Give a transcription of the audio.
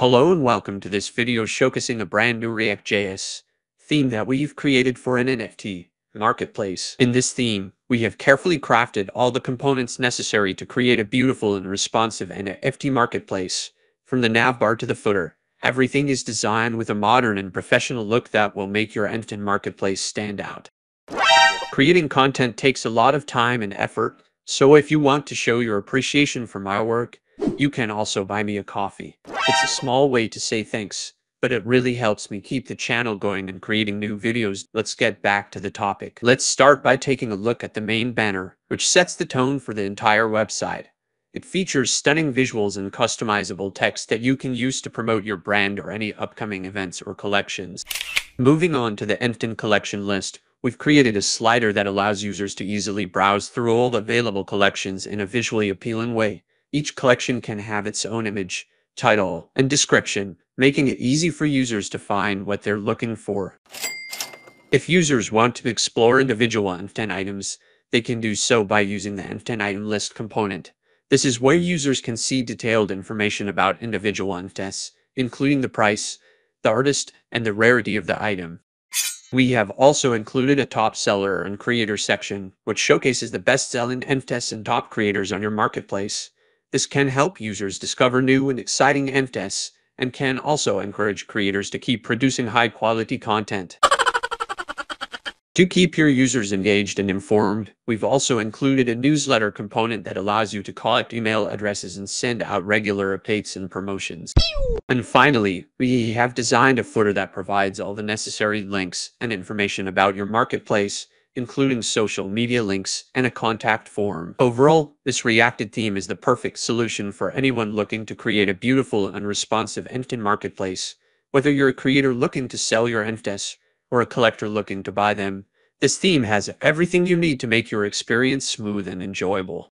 Hello and welcome to this video showcasing a brand new React.js theme that we've created for an NFT marketplace. In this theme, we have carefully crafted all the components necessary to create a beautiful and responsive NFT marketplace. From the navbar to the footer, everything is designed with a modern and professional look that will make your NFT marketplace stand out. Creating content takes a lot of time and effort, so if you want to show your appreciation for my work, you can also buy me a coffee. It's a small way to say thanks, but it really helps me keep the channel going and creating new videos. Let's get back to the topic. Let's start by taking a look at the main banner, which sets the tone for the entire website. It features stunning visuals and customizable text that you can use to promote your brand or any upcoming events or collections. Moving on to the NFT collection list, we've created a slider that allows users to easily browse through all the available collections in a visually appealing way. Each collection can have its own image, title, and description, making it easy for users to find what they're looking for. If users want to explore individual NFT items, they can do so by using the NFT item list component. This is where users can see detailed information about individual NFTs, including the price, the artist, and the rarity of the item. We have also included a top seller and creator section, which showcases the best-selling NFTs and top creators on your marketplace. This can help users discover new and exciting NFTs and can also encourage creators to keep producing high-quality content. To keep your users engaged and informed, we've also included a newsletter component that allows you to collect email addresses and send out regular updates and promotions. And finally, we have designed a footer that provides all the necessary links and information about your marketplace, including social media links and a contact form. Overall, this reacted theme is the perfect solution for anyone looking to create a beautiful and responsive NFT marketplace. Whether you're a creator looking to sell your NFTs or a collector looking to buy them, this theme has everything you need to make your experience smooth and enjoyable.